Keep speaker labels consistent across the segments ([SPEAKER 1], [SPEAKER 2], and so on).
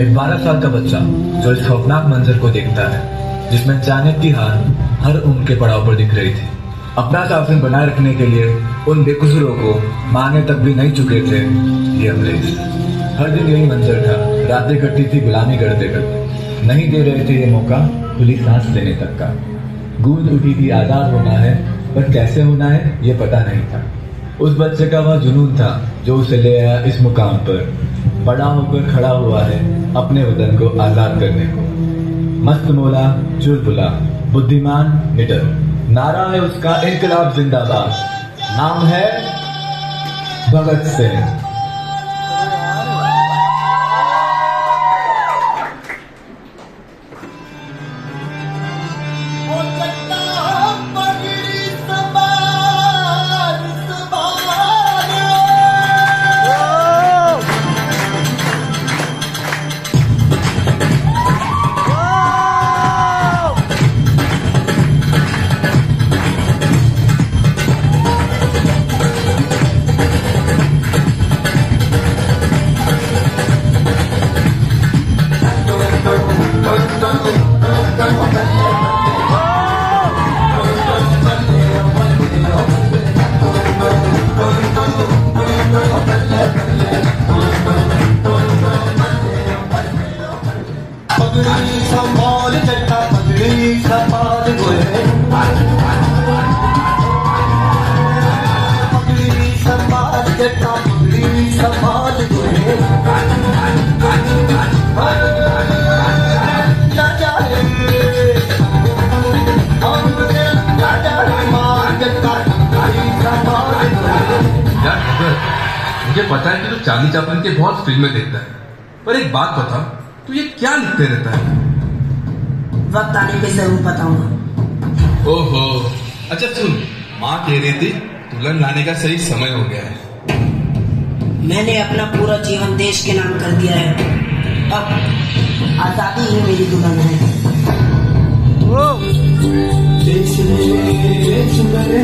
[SPEAKER 1] एक बारह साल का बच्चा जो इस खौफनाक मंजर को देखता है, जिसमें अचानक की हार हर उम्र के पड़ाव पर दिख रही थी। अपना शासन बनाए रखने के लिए उन बेकसूरों को मारने तक भी नहीं चुके थे ये अंग्रेज़। हर दिन यही मंजर था, रातें कटती थी, गुलामी करते करते नहीं दे रहे थे ये मौका खुली सांस लेने तक का। गूंज उठी थी, आज़ाद होना है, पर कैसे होना है ये पता नहीं था। उस बच्चे का वह जुनून था जो उसे ले आया इस मुकाम पर। बड़ा होकर खड़ा हुआ है अपने वतन को आज़ाद करने को। मस्त मोला चुलबुला बुद्धिमान, निडर। नारा है उसका इनकलाब जिंदाबाद। नाम है भगत सिंह।
[SPEAKER 2] पता है कि तू चांदी चापन के बहुत फ़िल्में देखता है। पर एक बात बता तू ये क्या लिखते रहता है?
[SPEAKER 3] वक्त आने पे ज़रूर बताऊँगा।
[SPEAKER 2] ओहो अच्छा सुन माँ कह रही थी दुल्हन लाने का सही समय हो गया है।
[SPEAKER 3] मैंने अपना पूरा जीवन देश के नाम कर दिया है। अब आज़ादी ही मेरी दुल्हन है।
[SPEAKER 4] देश मेरे देश मेरे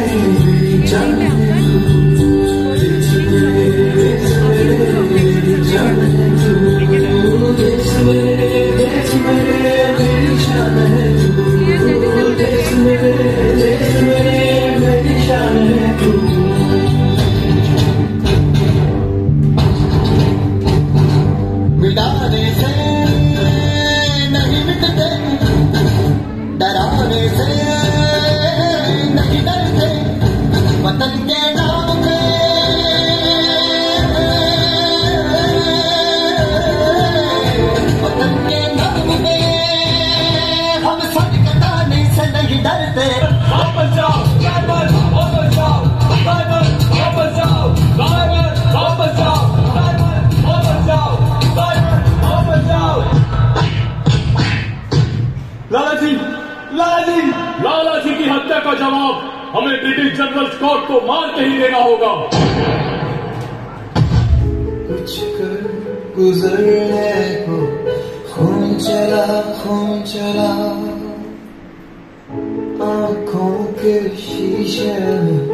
[SPEAKER 4] हमें
[SPEAKER 5] ब्रिटिश जनरल स्कॉट को मार के ही देना होगा।
[SPEAKER 4] कुछ कर गुजरने को खून चला खून चला। आँखों के शीशे में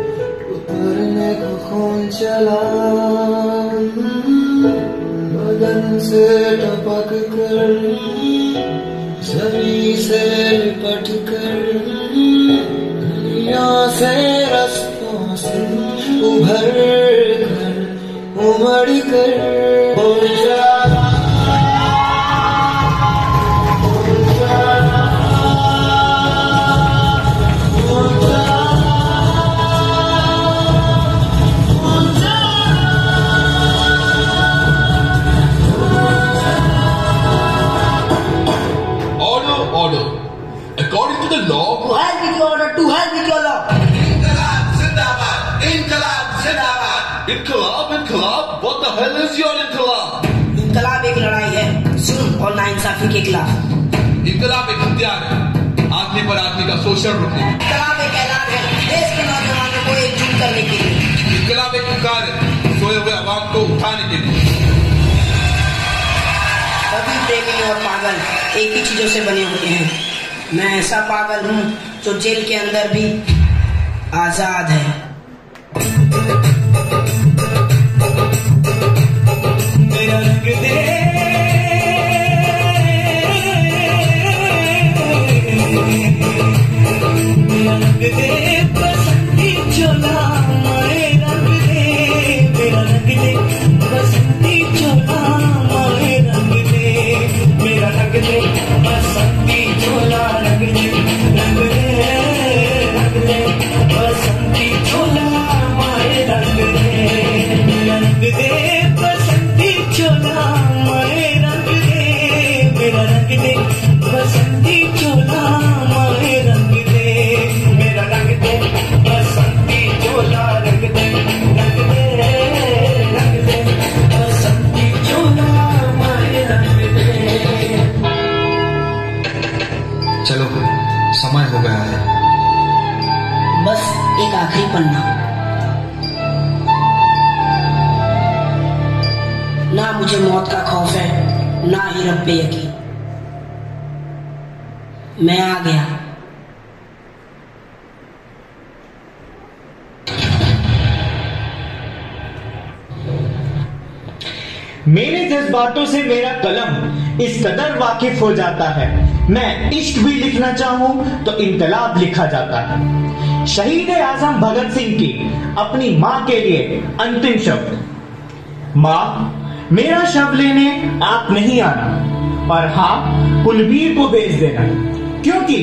[SPEAKER 4] उतरने को खून चला। बदन से टपक कर जमी से लिपट कर उभर कर उमड़ कर जाना
[SPEAKER 2] What the hell is your Inqilab?
[SPEAKER 3] इनकलाब एक लड़ाई है। सुन और नाइंसाफी के खिलाफ।
[SPEAKER 2] इनकलाब एक हथियार है। आदमी पर आदमी का शोषण रोकने
[SPEAKER 3] इनकलाब एक ऐलान है देश के नौजवानों को एकजुट करने के लिए।
[SPEAKER 2] इनकलाब एक पुकार है सोए हुए आवाम को उठाने के लिए।
[SPEAKER 3] सभी प्रेमी और पागल एक ही चीज़ों से बने होते हैं। मैं ऐसा पागल हूँ जो जेल के अंदर भी आज़ाद है।
[SPEAKER 6] दे बसंती चोला
[SPEAKER 3] मुझे मौत का खौफ है, ना ही रब पे यकीन। मैं आ गया।
[SPEAKER 7] मेरे जज्बातों से मेरा कलम इस कदर वाकिफ हो जाता है। मैं इश्क भी लिखना चाहूँ तो इंकलाब लिखा जाता है। शहीद आज़म भगत सिंह की अपनी माँ के लिए अंतिम शब्द। माँ मेरा शव लेने आप नहीं आना। और हाँ कुलबीर को भेज देना। क्योंकि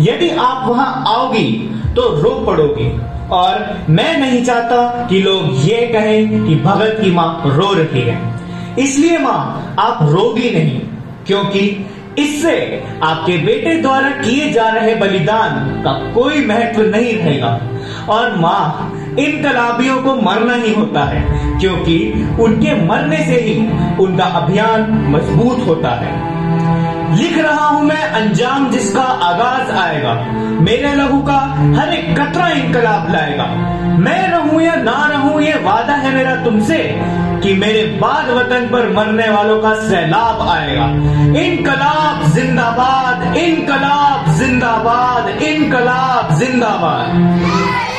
[SPEAKER 7] यदि आप वहाँ आओगी तो रो पड़ोगी। और मैं नहीं चाहता कि लोग ये कहें कि भगत की माँ रो रही है। इसलिए माँ, आप रोगी नहीं, क्योंकि इससे आपके बेटे द्वारा किए जा रहे बलिदान का कोई महत्व नहीं रहेगा। और माँ इनकलाबियों को मरना ही होता है, क्योंकि उनके मरने से ही उनका अभियान मज़बूत होता है। लिख रहा हूँ मैं अंजाम जिसका आगाज़ आएगा, मेरे लहू का हर एक कतरा इनकलाब लाएगा। मैं रहूँ या ना रहूँ, ये वादा है मेरा तुमसे कि मेरे बाद वतन पर मरने वालों का सैलाब आएगा। इनकलाब जिंदाबाद इनकलाब जिंदाबाद इनकलाब जिंदाबाद।